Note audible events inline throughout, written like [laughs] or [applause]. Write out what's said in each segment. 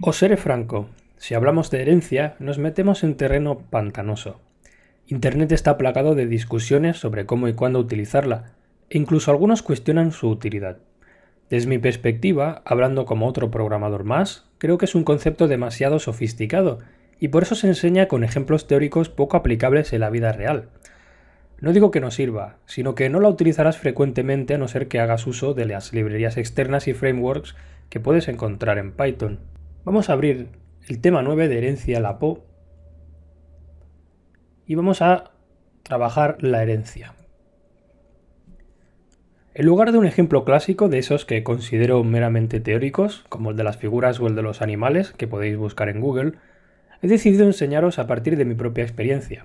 Os seré franco, si hablamos de herencia nos metemos en terreno pantanoso. Internet está plagado de discusiones sobre cómo y cuándo utilizarla, e incluso algunos cuestionan su utilidad. Desde mi perspectiva, hablando como otro programador más, creo que es un concepto demasiado sofisticado, y por eso se enseña con ejemplos teóricos poco aplicables en la vida real. No digo que no sirva, sino que no la utilizarás frecuentemente a no ser que hagas uso de las librerías externas y frameworks que puedes encontrar en Python. Vamos a abrir el tema 9 de herencia LAPO y vamos a trabajar la herencia. En lugar de un ejemplo clásico de esos que considero meramente teóricos, como el de las figuras o el de los animales, que podéis buscar en Google, he decidido enseñaros a partir de mi propia experiencia.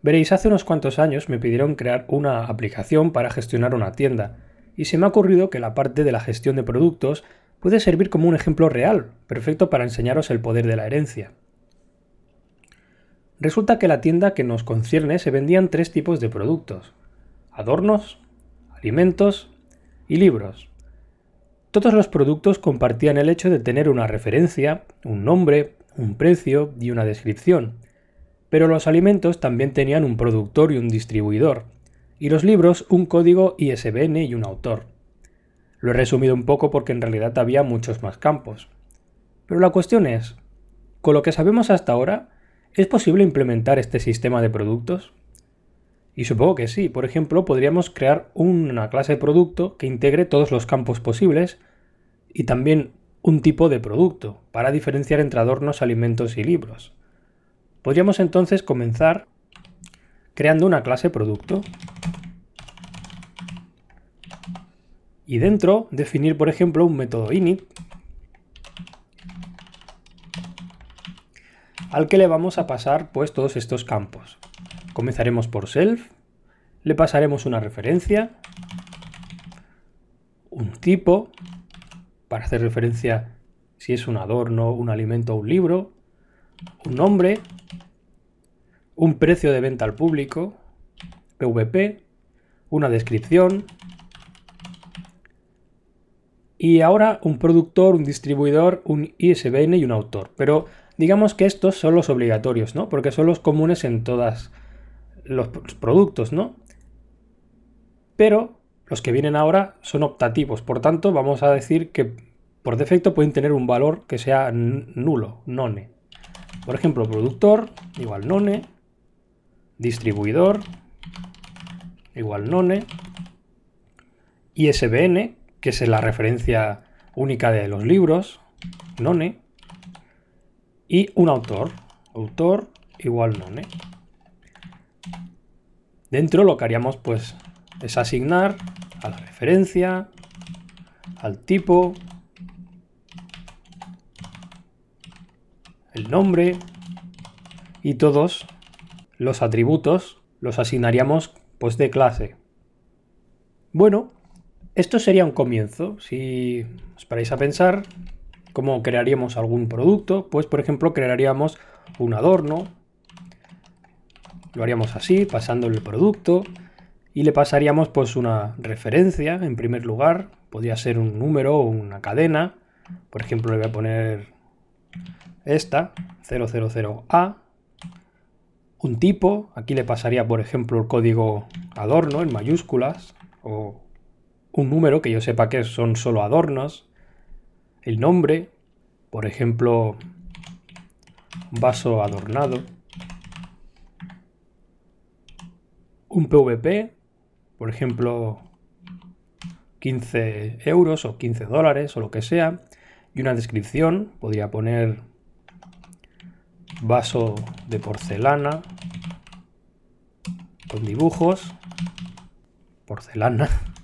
Veréis, hace unos cuantos años me pidieron crear una aplicación para gestionar una tienda, y se me ha ocurrido que la parte de la gestión de productos puede servir como un ejemplo real, perfecto para enseñaros el poder de la herencia. Resulta que la tienda que nos concierne se vendían tres tipos de productos. Adornos, alimentos y libros. Todos los productos compartían el hecho de tener una referencia, un nombre, un precio y una descripción. Pero los alimentos también tenían un productor y un distribuidor, y los libros un código ISBN y un autor. Lo he resumido un poco porque en realidad había muchos más campos. Pero la cuestión es, con lo que sabemos hasta ahora, ¿es posible implementar este sistema de productos? Y supongo que sí. Por ejemplo, podríamos crear una clase producto que integre todos los campos posibles y también un tipo de producto para diferenciar entre adornos, alimentos y libros. Podríamos entonces comenzar creando una clase producto y dentro definir, por ejemplo, un método init al que le vamos a pasar pues todos estos campos. Comenzaremos por self, le pasaremos una referencia, un tipo, para hacer referencia si es un adorno, un alimento o un libro, un nombre, un precio de venta al público, PVP, una descripción, y ahora un productor, un distribuidor, un ISBN y un autor. Pero digamos que estos son los obligatorios, ¿no? Porque son los comunes en todas los productos, ¿no? Pero los que vienen ahora son optativos, por tanto vamos a decir que por defecto pueden tener un valor que sea nulo, none. Por ejemplo, productor igual none, distribuidor igual none, ISBN, que es la referencia única de los libros, none, y un autor, autor igual none. Dentro lo que haríamos pues es asignar a la referencia, al tipo, el nombre y todos los atributos los asignaríamos pues de clase. Bueno, esto sería un comienzo. Si os paráis a pensar cómo crearíamos algún producto, pues por ejemplo crearíamos un adorno. Lo haríamos así, pasando el producto y le pasaríamos pues una referencia en primer lugar, podría ser un número o una cadena, por ejemplo le voy a poner esta, 000A, un tipo, aquí le pasaría por ejemplo el código adorno en mayúsculas, o un número que yo sepa que son solo adornos, el nombre, por ejemplo, vaso adornado, un PVP, por ejemplo, 15 euros o 15 dólares o lo que sea, y una descripción, podría poner vaso de porcelana con dibujos, porcelana, [laughs]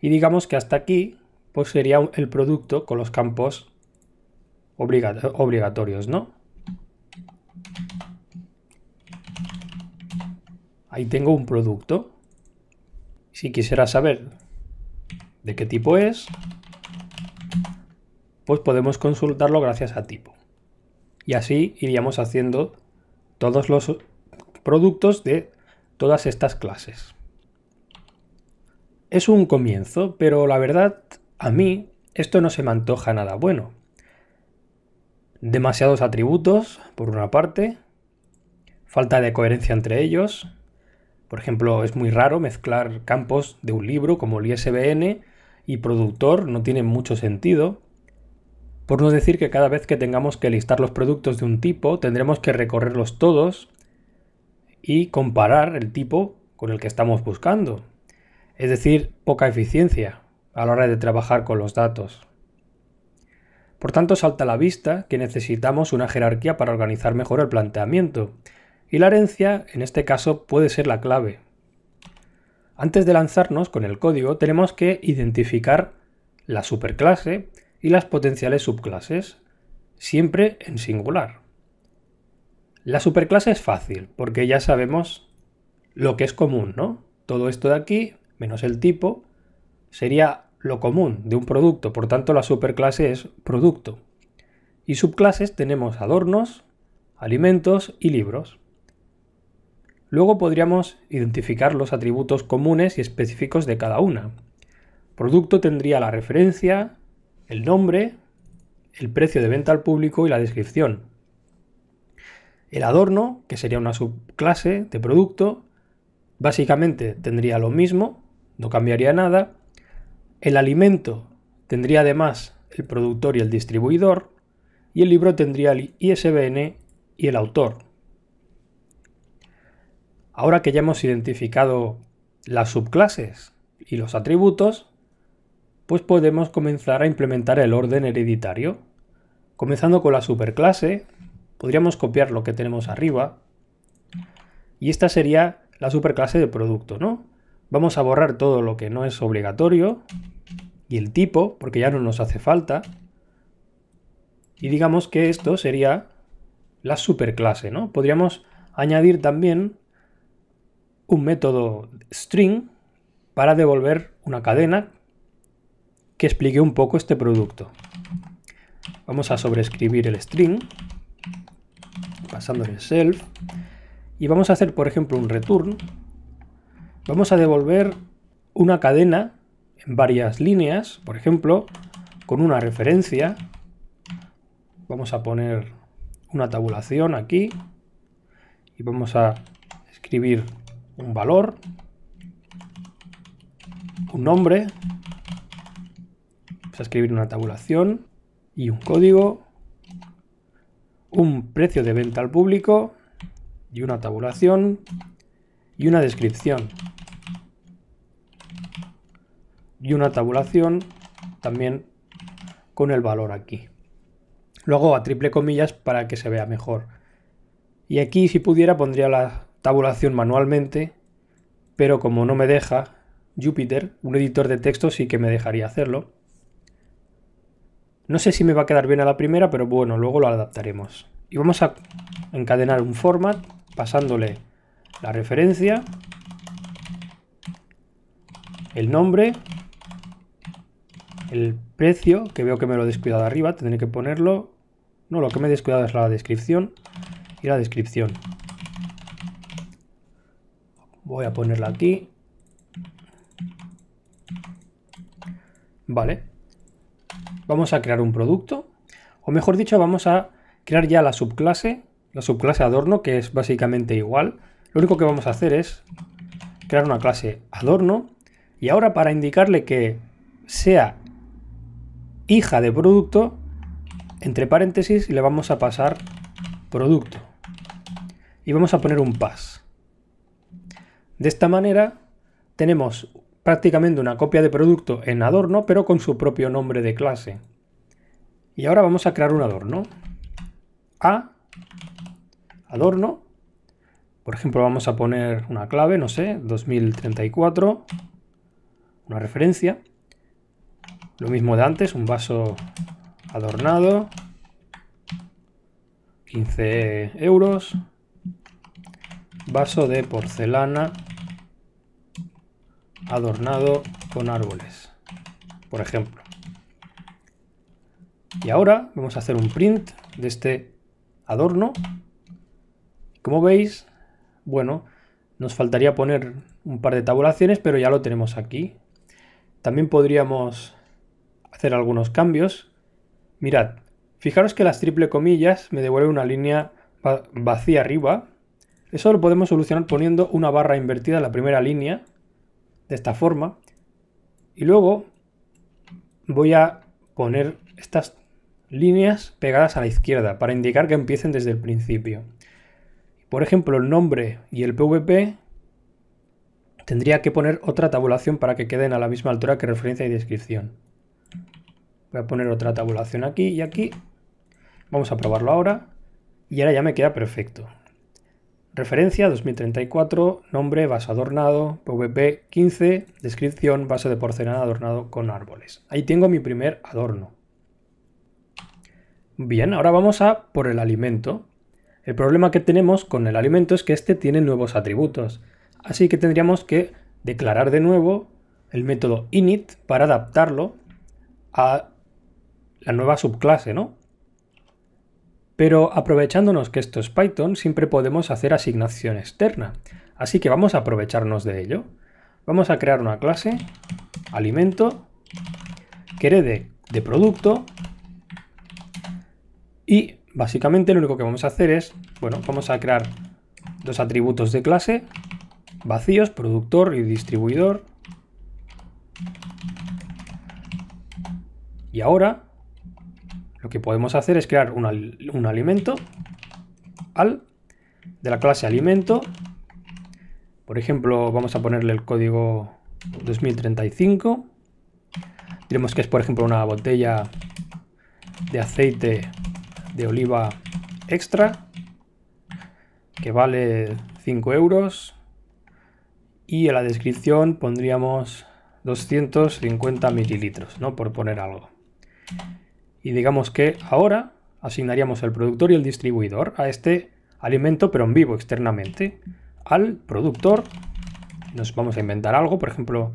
Y digamos que hasta aquí pues sería el producto con los campos obligatorios, ¿no? ahí tengo un producto. Si quisiera saber de qué tipo es, pues podemos consultarlo gracias a tipo. Y así iríamos haciendo todos los productos de todas estas clases. Es un comienzo, pero la verdad a mí esto no se me antoja nada bueno. Demasiados atributos, por una parte, falta de coherencia entre ellos. Por ejemplo, es muy raro mezclar campos de un libro como el ISBN y productor, no tiene mucho sentido. Por no decir que cada vez que tengamos que listar los productos de un tipo, tendremos que recorrerlos todos y comparar el tipo con el que estamos buscando. Es decir, poca eficiencia a la hora de trabajar con los datos. Por tanto, salta a la vista que necesitamos una jerarquía para organizar mejor el planteamiento, y la herencia, en este caso, puede ser la clave. Antes de lanzarnos con el código, tenemos que identificar la superclase y las potenciales subclases, siempre en singular. La superclase es fácil, porque ya sabemos lo que es común, ¿no? Todo esto de aquí, menos el tipo, sería lo común de un producto, por tanto la superclase es producto. Y subclases tenemos adornos, alimentos y libros. Luego podríamos identificar los atributos comunes y específicos de cada una. Producto tendría la referencia, el nombre, el precio de venta al público y la descripción. El adorno, que sería una subclase de producto, básicamente tendría lo mismo, no cambiaría nada. El alimento tendría además el productor y el distribuidor. Y el libro tendría el ISBN y el autor. Ahora que ya hemos identificado las subclases y los atributos, pues podemos comenzar a implementar el orden hereditario. Comenzando con la superclase, podríamos copiar lo que tenemos arriba y esta sería la superclase de producto, ¿no? Vamos a borrar todo lo que no es obligatorio y el tipo, porque ya no nos hace falta. Y digamos que esto sería la superclase, ¿no? Podríamos añadir también un método string para devolver una cadena que explique un poco este producto. Vamos a sobreescribir el string, el self, y vamos a hacer, por ejemplo, un return. Vamos a devolver una cadena en varias líneas, por ejemplo, con una referencia. Vamos a poner una tabulación aquí y vamos a escribir un valor, un nombre a escribir una tabulación y un código, un precio de venta al público y una tabulación y una descripción. Y una tabulación también con el valor aquí. Luego a triple comillas para que se vea mejor. Y aquí si pudiera pondría la tabulación manualmente, pero como no me deja, Jupyter, un editor de texto sí que me dejaría hacerlo. No sé si me va a quedar bien a la primera, pero bueno, luego lo adaptaremos. Y vamos a encadenar un format pasándole la referencia, el nombre, el precio, que veo que me lo he descuidado arriba, tendré que ponerlo. No, lo que me he descuidado es la descripción y la descripción. Voy a ponerla aquí. Vale vamos a crear un producto, o mejor dicho, vamos a crear ya la subclase, la subclase adorno, que es básicamente igual. Lo único que vamos a hacer es crear una clase adorno, y ahora para indicarle que sea hija de producto, entre paréntesis le vamos a pasar producto. Y vamos a poner un pass. De esta manera tenemos prácticamente una copia de producto en adorno, pero con su propio nombre de clase. Y ahora vamos a crear un adorno. A, adorno. Por ejemplo, vamos a poner una clave, no sé, 2034. Una referencia. Lo mismo de antes, un vaso adornado. 15 euros. Vaso de porcelana adornado con árboles, por ejemplo. Y ahora vamos a hacer un print de este adorno. Como veis, bueno, nos faltaría poner un par de tabulaciones, pero ya lo tenemos aquí. También podríamos hacer algunos cambios. Mirad, fijaros que las triple comillas me devuelven una línea vacía arriba. Eso lo podemos solucionar poniendo una barra invertida en la primera línea, de esta forma. Y luego voy a poner estas líneas pegadas a la izquierda para indicar que empiecen desde el principio. Por ejemplo, el nombre y el PVP tendría que poner otra tabulación para que queden a la misma altura que referencia y descripción. Voy a poner otra tabulación aquí y aquí. Vamos a probarlo ahora. Y ahora ya me queda perfecto. Referencia 2034, nombre, vaso adornado, PVP 15, descripción, vaso de porcelana adornado con árboles. Ahí tengo mi primer adorno. Bien, ahora vamos a por el alimento. El problema que tenemos con el alimento es que este tiene nuevos atributos. Así que tendríamos que declarar de nuevo el método init para adaptarlo a la nueva subclase, ¿no? Pero aprovechándonos que esto es Python, siempre podemos hacer asignación externa. Así que vamos a aprovecharnos de ello. Vamos a crear una clase, alimento, que herede de producto y básicamente lo único que vamos a hacer es, bueno, vamos a crear dos atributos de clase vacíos, productor y distribuidor. Y ahora lo que podemos hacer es crear un, alimento al de la clase alimento. Por ejemplo, vamos a ponerle el código 2035. Diremos que es, por ejemplo, una botella de aceite de oliva extra que vale 5 euros y en la descripción pondríamos 250 mililitros, ¿no? Por poner algo. Y digamos que ahora asignaríamos el productor y el distribuidor a este alimento, pero en vivo externamente. Al productor nos vamos a inventar algo, por ejemplo,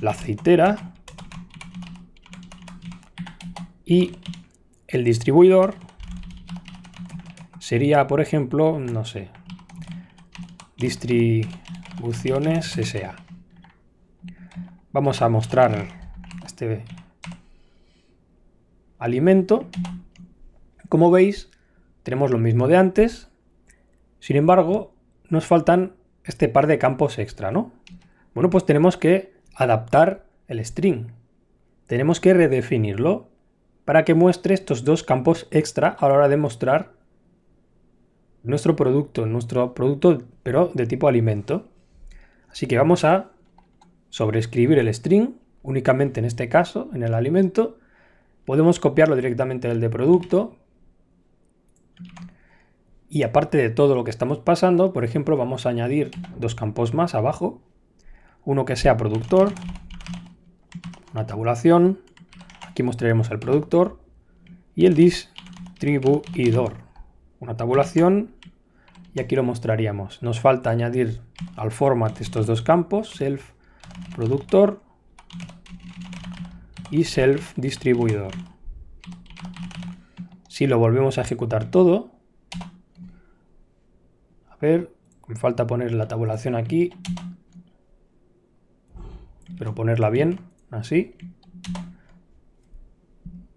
la aceitera. Y el distribuidor sería, por ejemplo, no sé, distri Distribuciones SA. Vamos a mostrar este alimento. Como veis, tenemos lo mismo de antes. Sin embargo, nos faltan este par de campos extra, ¿no? Bueno, pues tenemos que adaptar el string. Tenemos que redefinirlo para que muestre estos dos campos extra a la hora de mostrar nuestro producto, nuestro producto pero de tipo alimento. Así que vamos a sobreescribir el string, únicamente en este caso, en el alimento. Podemos copiarlo directamente del de producto. Y aparte de todo lo que estamos pasando, por ejemplo, vamos a añadir dos campos más abajo. Uno que sea productor, una tabulación. Aquí mostraremos el productor. Y el distribuidor, una tabulación y aquí lo mostraríamos. Nos falta añadir al format estos dos campos, self productor y self distribuidor. Si lo volvemos a ejecutar todo, a ver, me falta poner la tabulación aquí, pero ponerla bien, así.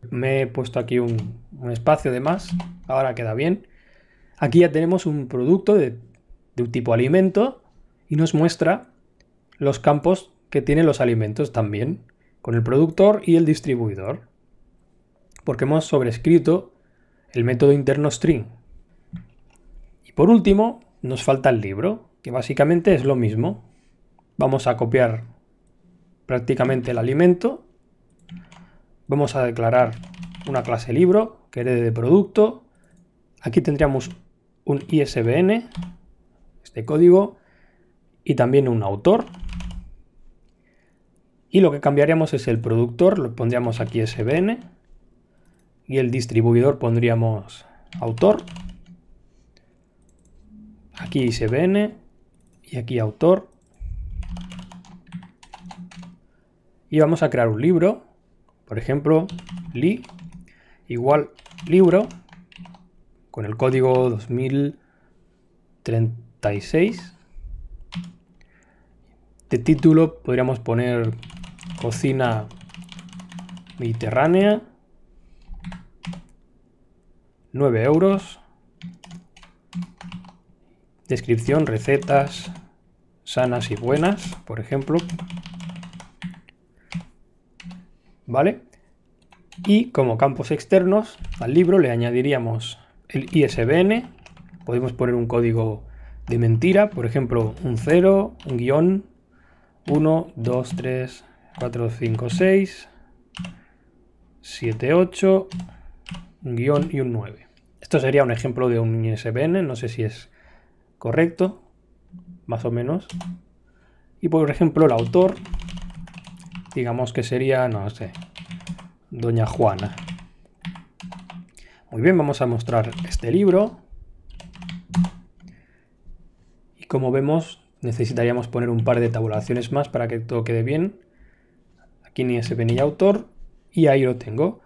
Me he puesto aquí un, espacio de más, ahora queda bien. Aquí ya tenemos un producto de, un tipo alimento y nos muestra los campos que tienen los alimentos también, con el productor y el distribuidor. Porque hemos sobrescrito el método interno string. Y por último, nos falta el libro, que básicamente es lo mismo. Vamos a copiar prácticamente el alimento. Vamos a declarar una clase libro que herede de producto. Aquí tendríamos un ISBN, este código, y también un autor. Y lo que cambiaríamos es el productor, lo pondríamos aquí ISBN, y el distribuidor pondríamos autor. Aquí ISBN y aquí autor. Y vamos a crear un libro, por ejemplo, li igual libro con el código 2036. De título podríamos poner cocina Mediterránea, 9 euros. Descripción, recetas sanas y buenas, por ejemplo. ¿Vale? Y como campos externos al libro le añadiríamos el ISBN. Podemos poner un código de mentira, por ejemplo, un 0, un guion, 1, 2, 3, 4, 5, 6, 7, 8, un guion y un 9. Esto sería un ejemplo de un ISBN, no sé si es correcto, más o menos. Y por ejemplo, el autor, digamos que sería, no sé, Doña Juana. Muy bien, vamos a mostrar este libro. Y como vemos, necesitaríamos poner un par de tabulaciones más para que todo quede bien. Aquí ni ISBN y autor. Y ahí lo tengo.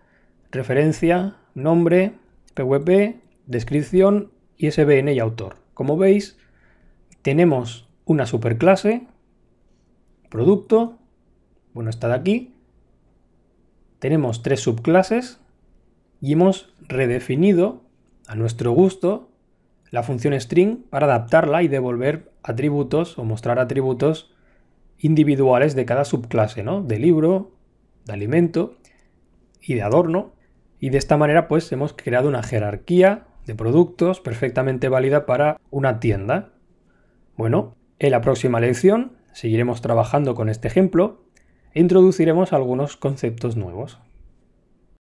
Referencia, nombre, PWP, descripción, ISBN y autor. Como veis, tenemos una superclase, producto, bueno, está de aquí. Tenemos tres subclases y hemos redefinido a nuestro gusto la función string para adaptarla y devolver atributos o mostrar atributos individuales de cada subclase, ¿no? De libro, de alimento y de adorno. Y de esta manera pues hemos creado una jerarquía de productos perfectamente válida para una tienda. Bueno, en la próxima lección seguiremos trabajando con este ejemplo e introduciremos algunos conceptos nuevos.